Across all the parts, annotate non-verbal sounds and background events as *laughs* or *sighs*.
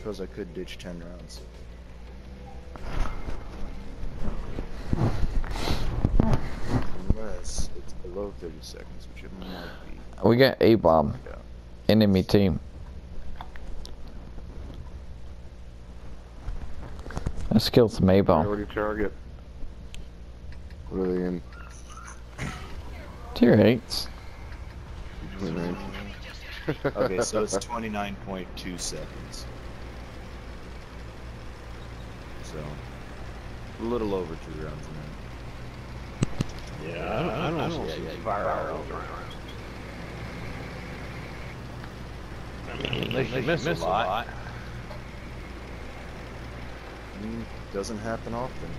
suppose I could ditch 10 rounds. Unless it's below 30 seconds, which it might be. We got A bomb. Yeah. Enemy team. Let's kill some A bomb. Priority target. What are they in? Tier 8s. *laughs* Okay, so it's 29.2 seconds. So, a little over two rounds in. Yeah, I don't, I don't, I don't see any fire over. Unless you miss a lot. Mm, doesn't happen often.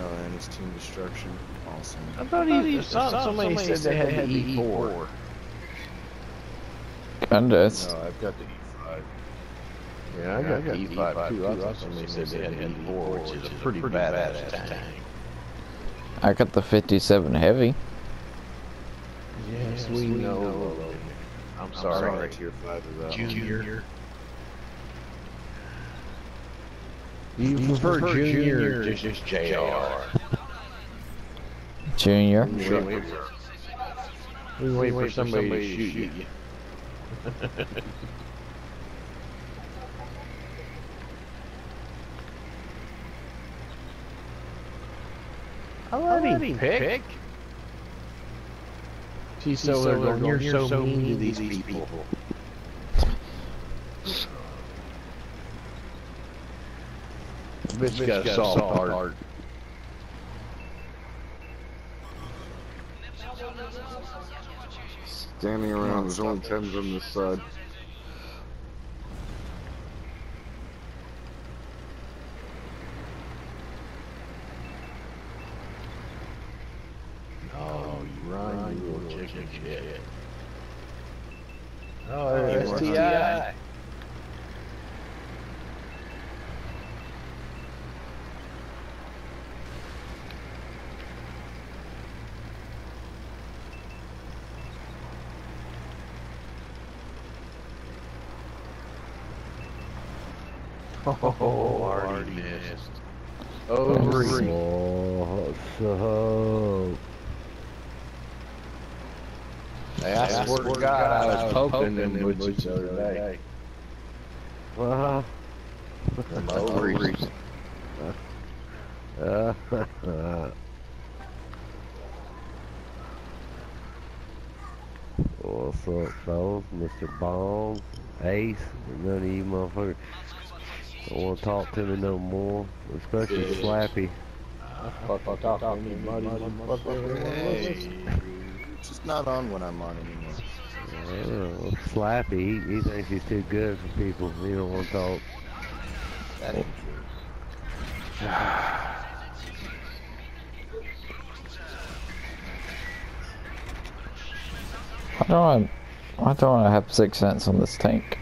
Oh, and it's team destruction. Awesome. I thought he, some, somebody, said they had the E4. Gundeath. No, I've got the E5. Yeah, I got the E5 too. I thought somebody said they had the E4, which is a pretty badass tank. I got the 57 heavy. Yes, we know. I'm I'm sorry. sorry, tier 5 is out. Junior. You prefer junior to just JR? Junior. We wait for somebody to shoot you. I let him pick. She's so, so going, you're, you're so mean to these people. Bitch got a soft heart. Standing around, there's only tens on this side. Oh, you run, you little chicken shit. Hey, Oh, what's STI. Oh, already missed. Over. Oh, so Hey, I swear to God, I was poking them woods the other day. well, Them ovaries. uh, What's up, fellas? Mr. Bombs, Ace, none of you motherfuckers don't want to talk to me no more, especially Slappy. Fuck, fuck, talk to anybody, motherfucker. Hey, just not on when I'm on anymore. Oh, Slappy, he, he thinks he's too good for people. He don't want to talk. That ain't true. Why don't I, don't I have sixth sense on this tank?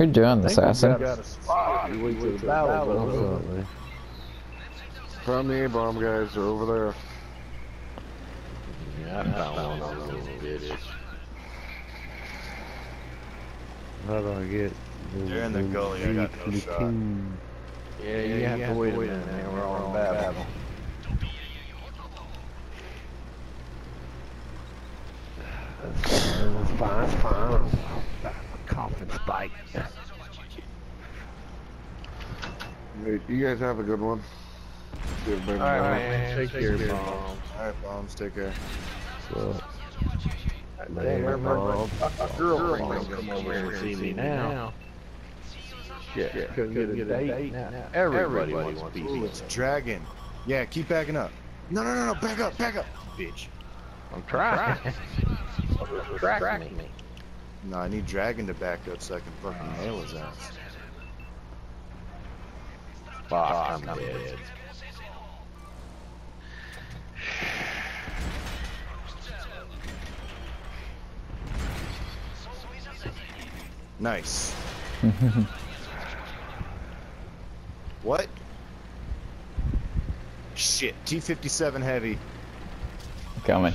What are you doing, assassin? You wait till the battle's What's over. up, man? Found the A-bomb guys, they're over there. Yeah, I found one of those little bitches. How do I get? They're in the gully, I got no shot. Yeah, you have to wait a minute, man. We're all in battle. It's fine, it's fine. Coughing spike. Hey, you guys have a good one. See everybody All right, man. Take care, bombs. Alright, bombs, take care. So, Damn, everybody, Bombs. girlfriend come over here and see me now. Shit, couldn't get a date. Now everybody wants to be Ooh, it's dragon. Yeah, keep backing up. No, no, no, no, back up, back up. Bitch. I'm trying. *laughs* Track me. No, I need dragon to back up so I can fucking nail his ass. Fuck, I'm dead. Nice. *laughs* What? Shit, T57 heavy. Coming.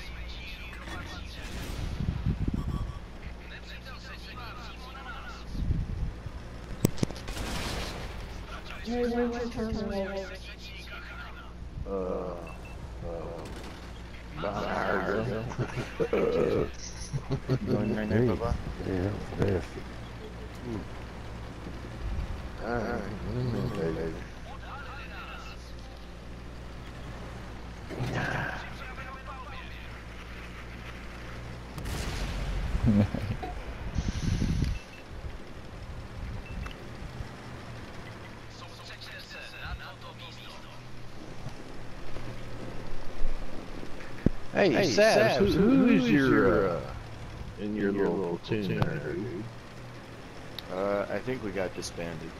auto loading, bitch. Uh, uh. Going right there, Bubba. Yeah, that's Alright, okay. Hey, Hey, Sabs, Sabs, who, who- who's who's your, your, uh, in your little platoon there, dude? Uh, I think we got disbanded.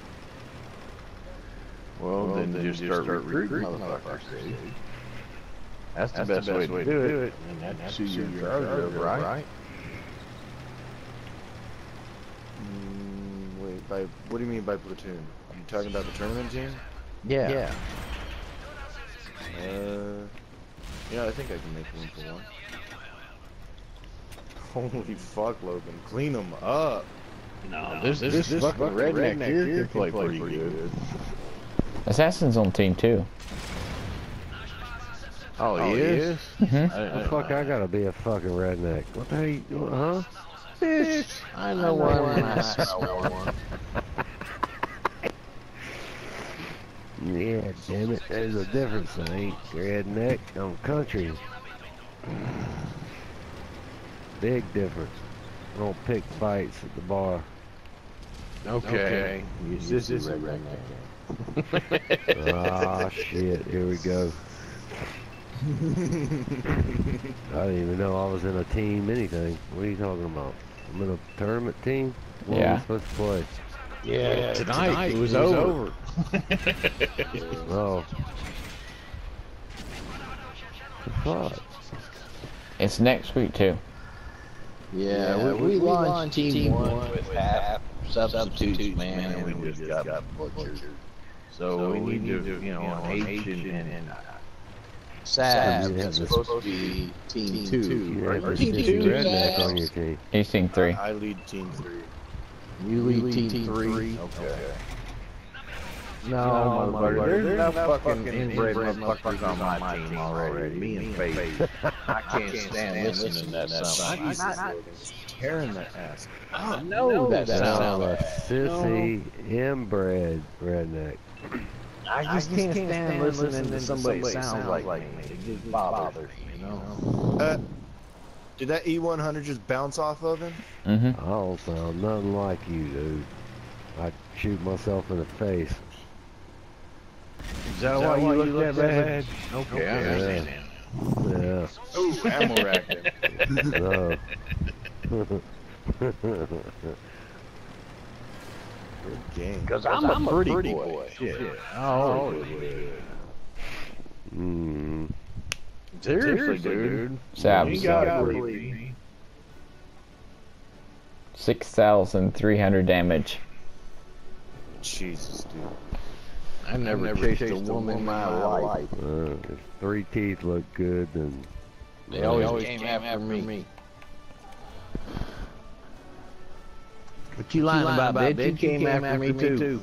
Well, then, just start, recruiting motherfuckers, dude. That's the, best, way to do it. And that's who you're in charge of, right? Mm, wait, by what do you mean by platoon? Are you talking about the tournament team? Yeah. Uh, yeah, I think I can make room for one. *laughs* Holy fuck, Logan, clean them up. No, this, this, this, fucking redneck, here can play, pretty good. Assassin's on team two. Oh, he is? hmm I, The fuck, I gotta be a fucking redneck. What the hell you doing, huh? Bitch, I know one when I smell *laughs* one. Yeah, damn it. There's a difference. I ain't redneck. I'm country. *sighs* Big difference. I don't pick fights at the bar. Okay. You sissy redneck. *laughs* Ah, shit. Here we go. *laughs* I didn't even know I was in a team anything. What are you talking about? I'm in a tournament team? What Yeah. are we supposed to play? Yeah, tonight, tonight it was, it was over. Oh. *laughs* Fuck? It's next week too. Yeah, we, we, launched team, one with half substitutes, man, and we just got butchered. So, we need to, you know, on H and, and uh, Sabs Yeah, is but- supposed to be team two. You right? have a Team sissy two, redneck Sabs. on your team. He's team three. I lead team three. You lead team three? Okay. No, motherfucker, there's enough fucking inbred motherfuckers on my team already. Me and Faith. *laughs* I can't stand listening to that something. I Tearing that ass. I know that I'm sound. a sissy inbred redneck. I just can't stand listening to somebody sound like me. It just bothers me, you know? Uh, did that E100 just bounce off of him? hmm I don't sound nothing like you, dude. I'd shoot myself in the face. Is that why you look that bad? Okay, I understand. Yeah. Ooh, ammo rack him. No. Good game. Because I'm, a pretty, boy. Shit. Oh, mm. Seriously, dude. Sabs. You gotta believe me. Six thousand three hundred damage. Jesus, dude. I never, never chased, a woman in my life. Uh, if three teeth look good, then They always, came, after, me. What you lying about, bitch? You came, after, me, too.